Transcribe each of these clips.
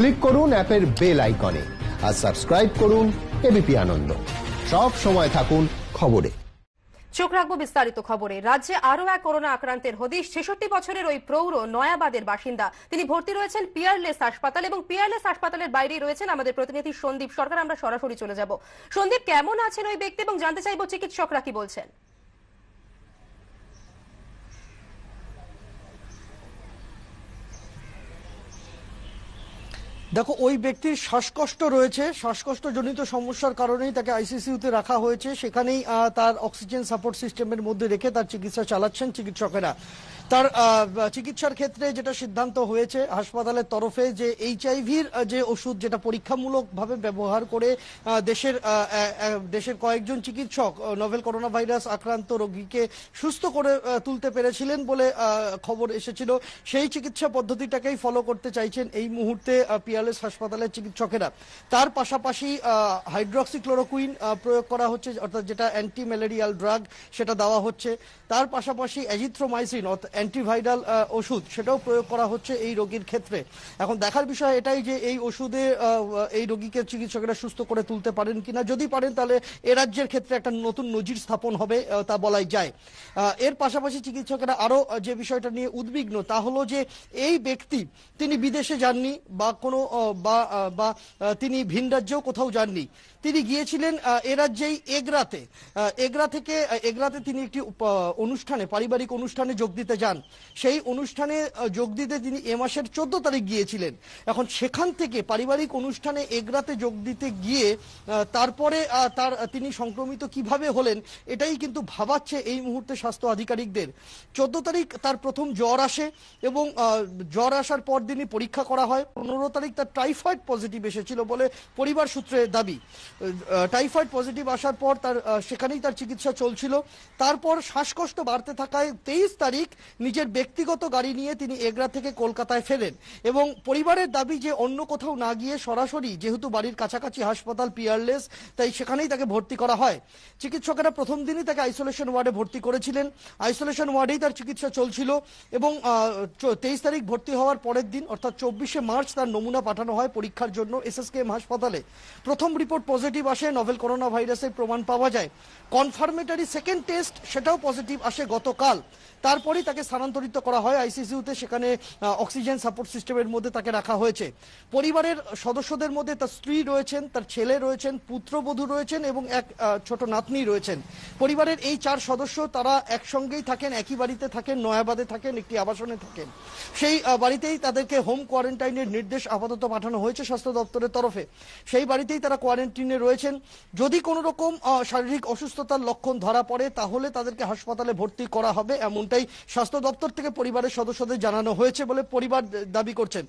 Click করুন অ্যাপের bell আইকনে আর সাবস্ক্রাইব করুন এবিপি আনন্দ। সব সময় থাকুন খবরে। চোখ রাখব বিস্তারিত খবরে। রাজ্যে আরও এক করোনা আক্রান্তের হদিশ। ছেষট্টি বছরের ওই প্রৌঢ় নয়াবাদের বাসিন্দা। তিনি ভর্তি রয়েছেন পিয়ারলেস হাসপাতাল এবং পিয়ারলেস হাসপাতালের বাইরেই রয়েছেন আমাদের প্রতিনিধি সন্দীপ সরকার। আমরা সরাসরি চলে যাব। সন্দীপ, কেমন আছেন ওই ব্যক্তি? এবং জানতে চাইব চিকিৎসকরা কি বলছেন? দেখো, ওই ব্যক্তির শ্বাসকষ্ট রয়েছে। শ্বাসকষ্ট জনিত সমস্যার কারণেই তাকে আইসিসিউতে রাখা হয়েছে। সেখানেই তার অক্সিজেন সাপোর্ট সিস্টেমের মধ্যে রেখে তার চিকিৎসা চালাচ্ছেন চিকিৎসকেরা। তার চিকিৎসার ক্ষেত্রে যেটা সিদ্ধান্ত হয়েছে, হাসপাতালের তরফে যে এইচআইভির যে ওষুধ যেটা পরীক্ষামূলকভাবে ব্যবহার করে দেশের দেশের কয়েকজন চিকিৎসক নভেল করোনা ভাইরাস আক্রান্ত রোগীকে সুস্থ করে তুলতে পেরেছিলেন বলে খবর এসেছিল। সেই চিকিৎসা পদ্ধতিটাকেই ফলো করতে চাইছেন এই মুহূর্তে পিয়ারলেস হাসপাতালের চিকিৎসকেরা। তার পাশাপাশি হাইড্রক্সিক্লোরোকুইন প্রয়োগ করা হচ্ছে, অর্থাৎ যেটা অ্যান্টি ম্যালেরিয়াল ড্রাগ সেটা দেওয়া হচ্ছে। তার পাশাপাশি অ্যাজিথ্রোমাইসিন অ্যান্টিভাইরাল ওষুধ, সেটাও প্রয়োগ করা হচ্ছে এই রোগীর ক্ষেত্রে। এখন দেখার বিষয় এটাই যে এই ওষুধে এই রোগীকে চিকিৎসকেরা সুস্থ করে তুলতে পারেন কিনা। যদি পারেন, তাহলে এ রাজ্যের ক্ষেত্রে একটা নতুন নজির স্থাপন হবে তা বলাই যায়। এর পাশাপাশি চিকিৎসকেরা আরও যে বিষয়টা নিয়ে উদ্বিগ্ন, তা হলো যে এই ব্যক্তি, তিনি বিদেশে যাননি বা কোনো বা বা তিনি ভিন রাজ্যেও কোথাও যাননি। তিনি গিয়েছিলেন এ রাজ্যেই এগরাতে। এগরা থেকে এগরাতে তিনি একটি অনুষ্ঠানে, পারিবারিক অনুষ্ঠানে যোগ দিতে যান। সেই অনুষ্ঠানে যোগ দিতে তিনি এ মাসের চোদ্দ তারিখ গিয়েছিলেন। এখন সেখান থেকে পারিবারিক অনুষ্ঠানে এগরাতে যোগ দিতে গিয়ে তারপরে তার, তিনি সংক্রমিত কীভাবে হলেন, এটাই কিন্তু ভাবাচ্ছে এই মুহূর্তে স্বাস্থ্য আধিকারিকদের। চোদ্দ তারিখ তার প্রথম জ্বর আসে এবং জ্বর আসার পর দিনই পরীক্ষা করা হয়। পনেরো তারিখ তার টাইফয়েড পজিটিভ এসেছিল বলে পরিবার সূত্রে দাবি। টাইফয়েড পজিটিভ আসার পর তার সেখানেই তার চিকিৎসা চলছিল। তারপর শ্বাসকষ্ট বাড়তে থাকায় তেইশ তারিখ নিজের ব্যক্তিগত গাড়ি নিয়ে তিনি এগরা থেকে কলকাতায় ফেরেন এবং পরিবারের দাবি যে অন্য কোথাও না গিয়ে সরাসরি, যেহেতু বাড়ির কাছাকাছি হাসপাতাল পিয়ারলেস, তাই সেখানেই তাকে ভর্তি করা হয়। চিকিৎসকেরা প্রথম দিনই তাকে আইসোলেশন ওয়ার্ডে ভর্তি করেছিলেন। আইসোলেশন ওয়ার্ডেই তার চিকিৎসা চলছিল এবং তেইশ তারিখ ভর্তি হওয়ার পরের দিন, অর্থাৎ চব্বিশে মার্চ তার নমুনা পাঠানো হয় পরীক্ষার জন্য এসএসকেএম হাসপাতালে। প্রথম রিপোর্ট পজিটিভ আসে, নভেল করোনা ভাইরাসের প্রমাণ পাওয়া যায়। কনফার্মেটারি সেকেন্ড টেস্ট সেটাও পজিটিভ আসে গতকাল। তারপরেই তাকে স্থানান্তরিত করা হয় আইসিসিউতে, সেখানে অক্সিজেন সাপোর্ট সিস্টেমের মধ্যে তাকে রাখা হয়েছে। পরিবারের সদস্যদের মধ্যে তার স্ত্রী রয়েছেন, তার ছেলে রয়েছেন, পুত্রবধূ রয়েছেন এবং এক ছোট নাতনি রয়েছেন। পরিবারের এই চার সদস্য, তারা একসঙ্গেই থাকেন, একই বাড়িতে থাকেন, নয়াবাদে থাকেন, একটি আবাসনে থাকেন। সেই বাড়িতেই তাদেরকে হোম কোয়ারেন্টাইনের নির্দেশ আপাতত পাঠানো হয়েছে স্বাস্থ্য দপ্তরের তরফে। সেই বাড়িতেই তারা কোয়ারেন্টিনে রয়েছেন। যদি কোনো রকম শারীরিক অসুস্থতার লক্ষণ ধরা পড়ে, তাহলে তাদেরকে হাসপাতালে ভর্তি করা হবে, এমনটাই স্বাস্থ্য দপ্তর থেকে পরিবারের সদস্যদের জানানো হয়েছে বলে পরিবার দাবি করছেন।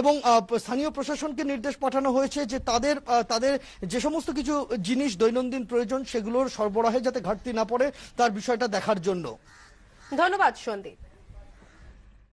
এবং স্থানীয় প্রশাসনকে নির্দেশ পাঠানো হয়েছে যে তাদের তাদের যে সমস্ত কিছু জিনিস দৈনন্দিন প্রয়োজন সেগুলোর সরবরাহে যাতে ঘাটতি না পড়ে তার বিষয়টা দেখার জন্য। ধন্যবাদ সন্দীপ।